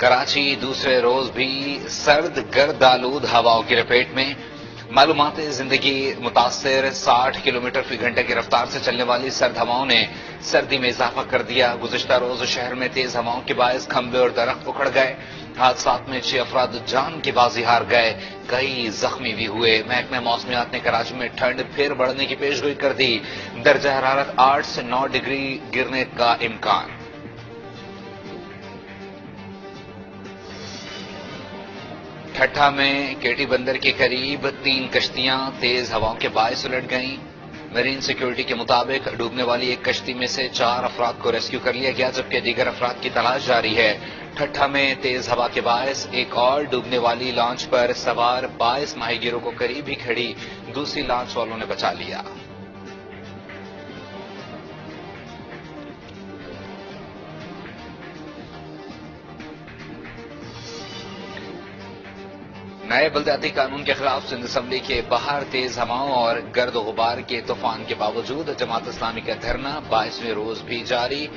कराची दूसरे रोज भी सर्द गर्द आलूद हवाओं की लपेट में मालूमात ज़िंदगी मुतासर 60 किलोमीटर फ़ी घंटे की रफ्तार से चलने वाली सर्द हवाओं ने सर्दी में इजाफा कर दिया। गुजश्ता रोज शहर में तेज हवाओं के बायस खंबे और दरख्त उखड़ गए। हादसा में छह अफराद जान की बाजी हार गए। कई जख्मी भी हुए। महकमे मौसमियात ने कराची में ठंड फिर बढ़ने की पेशगोई कर दी। दर्जा हरारत आठ से नौ डिग्री गिरने का इम्कान। ठट्ठा में केटी बंदर के करीब तीन कश्तियाँ तेज हवाओं के बायस उलट गईं। मरीन सिक्योरिटी के मुताबिक डूबने वाली एक कश्ती में से चार अफराद को रेस्क्यू कर लिया गया, जबकि दीगर अफराद की तलाश जारी है। ठट्ठा में तेज हवा के बायस एक और डूबने वाली लॉन्च पर सवार बाईस माहीगीरों को करीब ही खड़ी दूसरी लॉन्च वालों ने बचा लिया। नए बलदाती कानून के खिलाफ सिंध असम्बली के बाहर तेज हवाओं और गर्द गुबार के तूफ़ान के बावजूद जमात इस्लामी का धरना बाईसवें रोज भी जारी।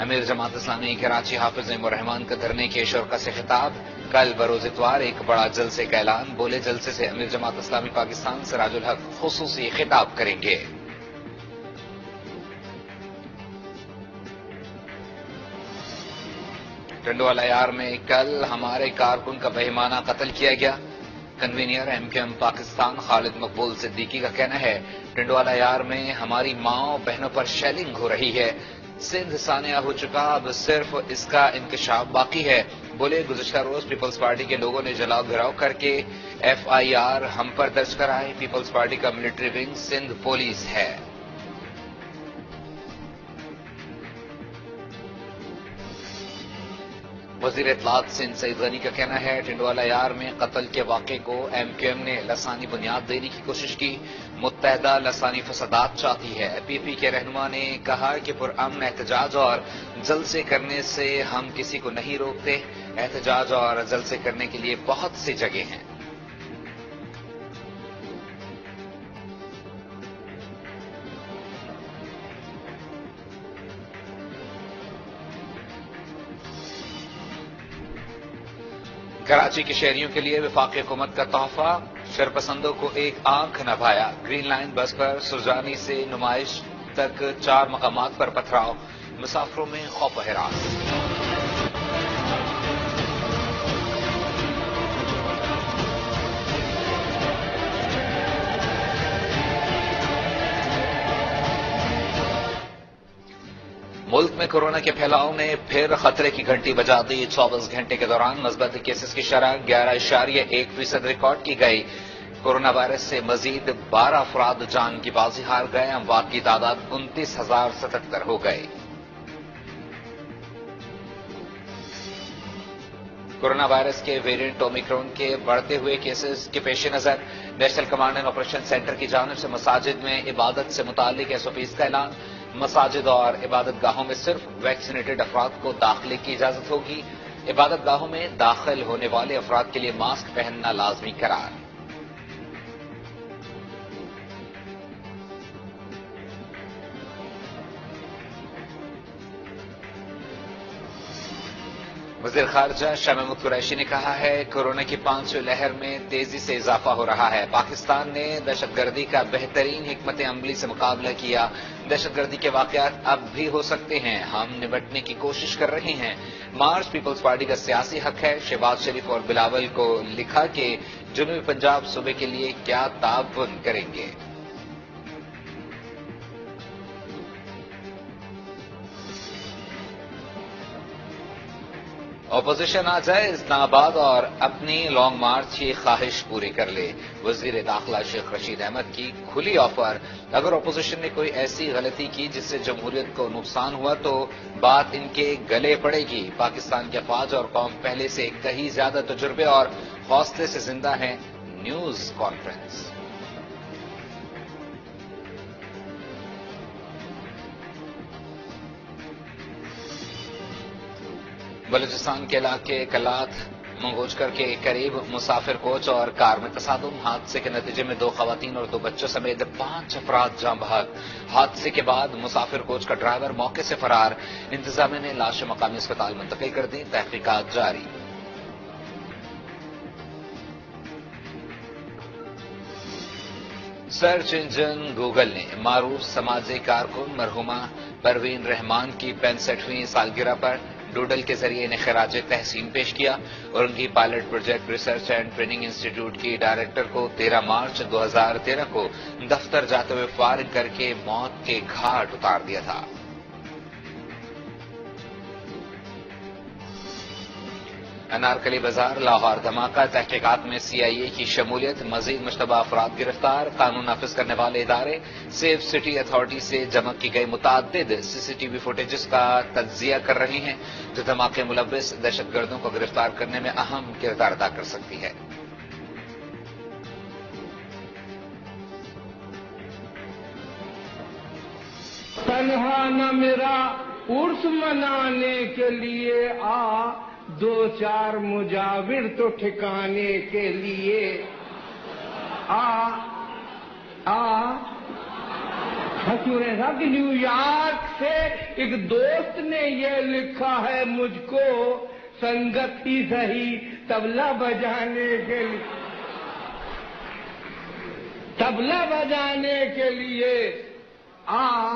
अमीर जमात इस्लामी कराची हाफिज रहमान का धरने के शोरका से खिताब। कल बरोज इतवार एक बड़ा जलसे का ऐलान। बोले जलसे से अमीर जमात इस्लामी पाकिस्तान सराजुल हक खसूसी खिताब करेंगे। टंडवाला यार में कल हमारे कारकुन का बेहमाना कत्ल किया गया। Convener M Q M Pakistan Khalid Maqbool Siddiqui का कहना है टिंडवाला यार में हमारी माओ बहनों पर शेलिंग हो रही है। सिंध सानिया हो चुका, अब सिर्फ़ इसका इंकशाफ बाकी है। बोले, गुजश्ता रोज पीपल्स पार्टी के लोगों ने जलाव घिराव करके एफ़ आई आर हम पर दर्ज कराए। पीपल्स पार्टी का मिलिट्री विंग सिंध पुलिस है। वज़ीर इतलात सिंह सईद गनी का कहना है टिंडवाला यार में कत्ल के वाक़े को एम क्यू एम ने लसानी बुनियाद देने की कोशिश की। मुतहदा लसानी फसादात चाहती है। पी पी के रहनुमा ने कहा कि पुरअमन एहतजाज और जलसे करने से हम किसी को नहीं रोकते। एहतजाज और जलसे करने के लिए बहुत सी जगह हैं। कराची के शहरियों के लिए विफाक हुकूमत का तोहफा। शरपसंदों को एक आँख न भाया ग्रीन लाइन बस पर सुरजानी से नुमाइश तक चार मकाम पर पथराव। मुसाफरों में खौफ हैरान मुल्क में कोरोना के फैलाव ने फिर खतरे की घंटी बजा दी। चौबीस घंटे के दौरान मजबत केसेस की शरह ग्यारह इशारिया एक फ़ीसद रिकॉर्ड की गई। कोरोना वायरस से मजीद बारह अफराद जान की बाजी हार गए। अमवात की तादाद उनतीस हज़ार सतहत्तर हो गई। कोरोना वायरस के वेरिएंट ओमिक्रॉन के बढ़ते हुए केसेस के पेश नज़र। National command and operation centre की जानब से मसाजिद में इबादत से मुतालिक एसओपीज का ऐलान। मसाजिद और इबादत गाहों में सिर्फ़ वैक्सीनेटेड अफराद को दाखिले की इजाज़त होगी। इबादत गाहों में दाखिल होने वाले अफराद के लिए मास्क पहनना लाजमी करार। वज़ीर खारजा शाह महमूद कुरैशी ने कहा है, कोरोना की पांचवी लहर में तेज़ी से इजाफा हो रहा है। पाकिस्तान ने दहशतगर्दी का बेहतरीन हमत अमली से मुकाबला किया। दहशतगर्दी के वाकत अब भी हो सकते हैं। हम निपटने की कोशिश कर रहे हैं। मार्च पीपल्स पार्टी का सियासी हक है। शहबाज शरीफ और बिलावल को लिखा कि जुनूबी पंजाब सूबे के लिए क्या ताउन करेंगे। अपोजिशन आ जाए, इस्लामाबाद और अपनी लॉन्ग मार्च की ख्वाहिश पूरी कर ले। वज़ीर दाखिला शेख रशीद अहमद की खुली ऑफ़र अगर अपोजिशन ने कोई ऐसी गलती की जिससे जमहूरियत को नुकसान हुआ तो बात इनके गले पड़ेगी। पाकिस्तान के अफवाज और कौम पहले से कहीं ज़्यादा तजुर्बे और हौसले से ज़िंदा है। न्यूज़ कॉन्फ्रेंस बलूचिस्तान के इलाके कलाथ मंगोजकर के करीब मुसाफिर कोच और कार में तसादम। हादसे के नतीजे में दो खातन और दो बच्चों समेत पाँच अफराध जहाँ बहक हादसे के बाद मुसाफिर कोच का ड्राइवर मौके से फरार। इंतजामिया ने लाश मकामी अस्पताल मुंतकिल कर दी, तहकीकत जारी। सर्च इंजन गूगल ने मारूफ समाजी कारकुन, मरहुमा परवीन रहमान की पैंसठवीं सालगिरह पर डूडल के ज़रिए इन्हें खराज तहसीन पेश किया और उनकी pilot project research and training institute की डायरेक्टर को 13 मार्च 2013 को दफ्तर जाते हुए फारिग करके मौत के घाट उतार दिया था। अनारकली बाज़ार, लाहौर धमाका, तहकीकत में सीआईए की शमूलियत, मजीद मुशतबा अफराद गिरफ़्तार, कानून नाफिज करने वाले इदारे सेफ़ सिटी अथॉरिटी से जमा की गई मुताद सीसीटीवी फुटेजेस का तजिया कर रही हैं। जो धमाके मुलविस दहशतगर्दों को गिरफ़्तार करने में अहम किरदार अदा कर सकती है। तनहा न मेरा उर्स मनाने के लिए आ दो चार मुजाविर तो ठिकाने के लिए। आ आ, हसूर साहब कि न्यूयॉर्क से एक दोस्त ने ये लिखा है मुझको, संगत ही सही, तबला बजाने के लिए। तबला बजाने के लिए, आ।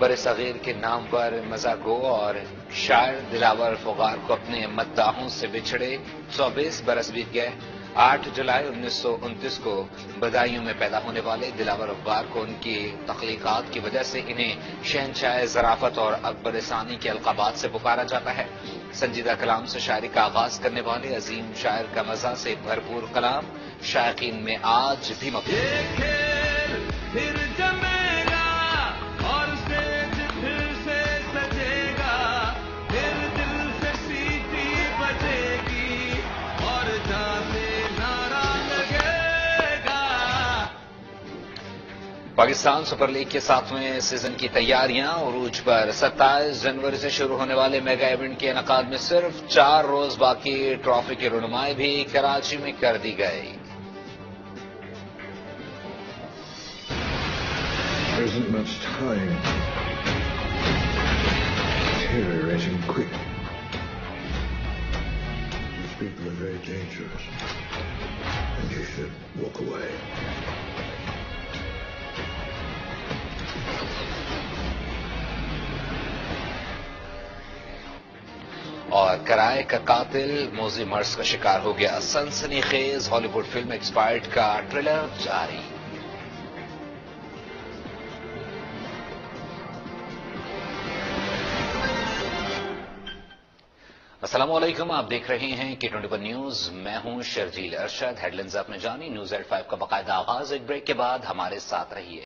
बर सगीर के नाम पर मजाको और शायर दिलावर फुगार को अपने मद्दाहों से बिछड़े 24 बरस बीत गए। 8 जुलाई उन्नीस को बदायूं में पैदा होने वाले दिलावर अफगार को उनकी तख्लीकात की वजह से इन्हें शहनशाह जराफत और अकबर सानी के अलकाबात से पुकारा जाता है। संजीदा कलाम से शायरी का आगाज़ करने वाले अजीम शायर का मज़ा से भरपूर कलाम शायकीन में आज भी मकबूल। पाकिस्तान सुपर लीग के सातवें सीज़न की तैयारियाँ और उरूज पर 27 जनवरी से शुरू होने वाले मेगा इवेंट के इनका में सिर्फ़ चार रोज बाकी ट्रॉफी की रुनुमाई भी कराची में कर दी गई। और कराए का कातिल मोजी मर्स का शिकार हो गया सनसनी खेज, हॉलीवुड फ़िल्म एक्सपायर्ड का ट्रेलर जारी। असलम आप देख रहे हैं के ट्वेंटी न्यूज़ मैं हूँ शर्जील अरशद, हेडलाइंस आपने जानी, न्यूज़ एट फाइव का बाकायदा आगाज़। एक ब्रेक के बाद हमारे साथ रहिए।